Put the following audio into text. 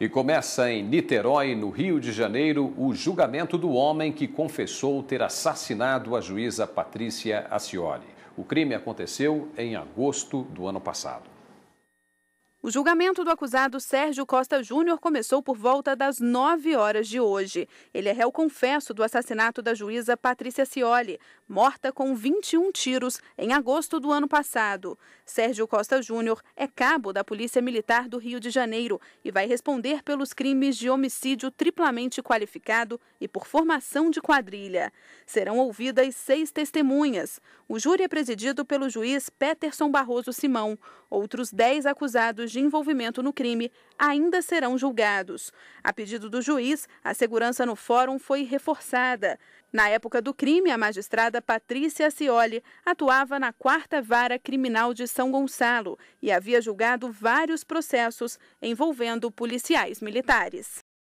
E começa em Niterói, no Rio de Janeiro, o julgamento do homem que confessou ter assassinado a juíza Patrícia Acioli. O crime aconteceu em agosto do ano passado. O julgamento do acusado Sérgio Costa Júnior começou por volta das 9 horas de hoje. Ele é réu confesso do assassinato da juíza Patrícia Cioli, morta com 21 tiros em agosto do ano passado. Sérgio Costa Júnior é cabo da Polícia Militar do Rio de Janeiro e vai responder pelos crimes de homicídio triplamente qualificado e por formação de quadrilha. Serão ouvidas seis testemunhas. O júri é presidido pelo juiz Peterson Barroso Simão. Outros dez acusados de envolvimento no crime ainda serão julgados. A pedido do juiz, a segurança no fórum foi reforçada. Na época do crime, a magistrada Patrícia Cioli atuava na quarta vara criminal de São Gonçalo e havia julgado vários processos envolvendo policiais militares.